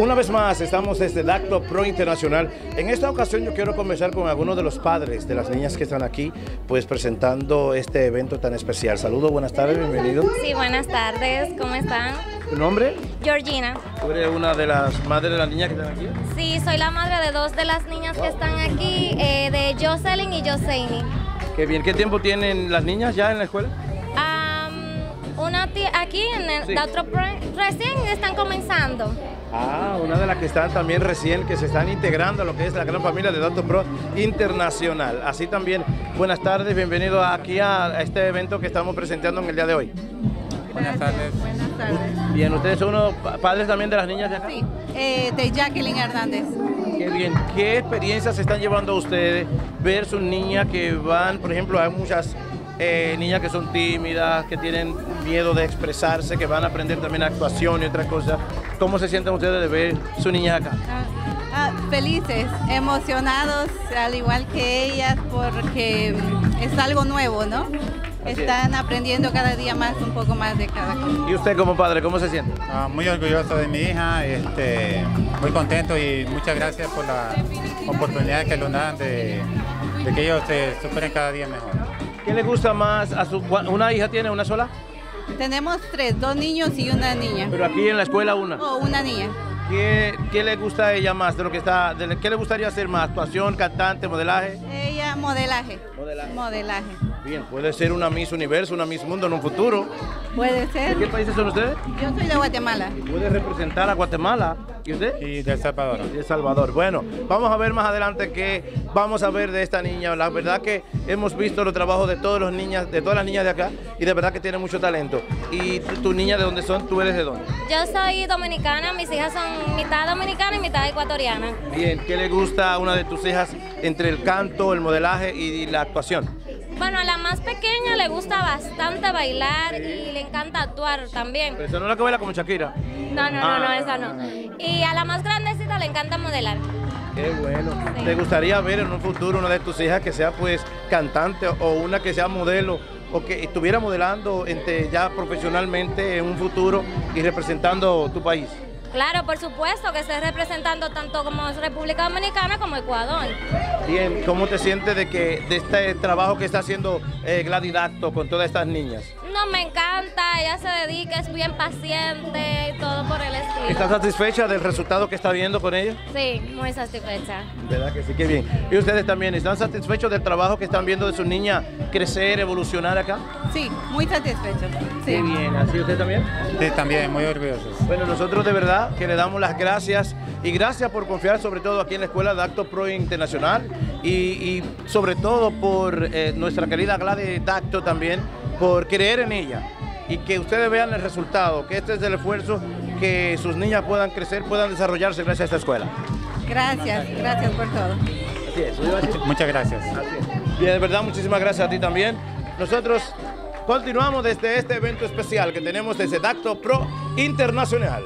Una vez más, estamos desde Dacto Pro Internacional. En esta ocasión yo quiero conversar con algunos de los padres de las niñas que están aquí, pues presentando este evento tan especial. Saludos, buenas tardes, bienvenido. Sí, buenas tardes, ¿cómo están? ¿Tu nombre? Georgina. ¿Tú eres una de las madres de las niñas que están aquí? Sí, soy la madre de dos de las niñas que están aquí, eh, de Jocelyn y Joseini. Qué bien, ¿qué tiempo tienen las niñas ya en la escuela? Una tía, aquí en el Sí. Dr. Pro, recién están comenzando. Ah, una de las que están también recién, que se están integrando a lo que es la gran familia de Datos Pro Internacional. Así también, buenas tardes, bienvenido aquí a, a este evento que estamos presentando en el día de hoy. Buenas tardes. Buenas tardes. Bien, ustedes son unos pa- padres también de las niñas de acá. Sí, eh, de Jacqueline Hernández. Qué bien. ¿Qué experiencias se están llevando a ustedes ver sus niñas que van, por ejemplo, hay muchas eh, niñas que son tímidas, que tienen miedo de expresarse, que van a aprender también actuación y otras cosas. ¿Cómo se sienten ustedes de ver sus niñas acá? Ah, ah, felices, emocionados, al igual que ellas, porque mm, es algo nuevo, ¿no? Así es. Están aprendiendo cada día más, un poco más de cada cosa. ¿Y usted como padre, cómo se siente? Ah, muy orgulloso de mi hija, este, muy contento y muchas gracias por la oportunidad que nos dan de, de que ellos se superen cada día mejor. ¿Qué le gusta más a su... ¿Una hija tiene una sola? Tenemos tres, dos niños y una niña. Pero aquí en la escuela una. O una niña. ¿Qué, qué le gusta a ella más de lo que está... de- ¿Qué le gustaría hacer más? ¿Actuación, cantante, modelaje? Ella, modelaje. Modelaje. Modelaje. Bien, puede ser una Miss Universo, una Miss Mundo en un futuro. Puede ¿De ser. qué países son ustedes? Yo soy de Guatemala. Puede representar a Guatemala. ¿Y usted? Y de El Salvador. Y El Salvador. Bueno, vamos a ver más adelante qué vamos a ver de esta niña. La verdad que hemos visto los trabajos de todas las niñas, de todas las niñas de acá, y de verdad que tiene mucho talento. ¿Y tu, tu niña de dónde son? ¿Tú eres de dónde? Yo soy dominicana, mis hijas son mitad dominicana y mitad ecuatoriana. Bien, ¿qué le gusta a una de tus hijas entre el canto, el modelaje y la actuación? Bueno, a la más pequeña le gusta bastante bailar y le encanta actuar también. Pero esa no es la que baila como Shakira. No, no, no, no, Ah. esa no. Y a la más grandecita le encanta modelar. Qué bueno. Sí. ¿Te gustaría ver en un futuro una de tus hijas que sea pues cantante o una que sea modelo o que estuviera modelando entre, ya profesionalmente en un futuro y representando tu país? Claro, por supuesto que esté representando tanto como República Dominicana como Ecuador. Bien, ¿cómo te sientes de que de este trabajo que está haciendo eh, Gladys Dacto con todas estas niñas? No, me encanta, ella se dedica, es bien paciente y todo por el estilo. ¿Estás satisfecha del resultado que está viendo con ella? Sí, muy satisfecha. ¿Verdad que sí? Qué bien. ¿Y ustedes también están satisfechos del trabajo que están viendo de su niña crecer, evolucionar acá? Sí, muy satisfechos. Sí. Qué bien. ¿Así usted también? Sí, también muy orgullosos. Bueno, nosotros de verdad que le damos las gracias y gracias por confiar sobre todo aquí en la Escuela de Acto Pro Internacional y, y sobre todo por eh, nuestra querida Gladys Dacto también, por creer en ella y que ustedes vean el resultado, que este es el esfuerzo que sus niñas puedan crecer, puedan desarrollarse gracias a esta escuela. Gracias, gracias por todo. Así es. Muchas gracias. Así es. Bien, de verdad, muchísimas gracias a ti también. Nosotros continuamos desde este evento especial que tenemos desde Dacto Pro Internacional.